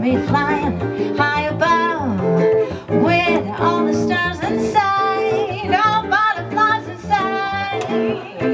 me flying high above with all the stars inside, all butterflies inside.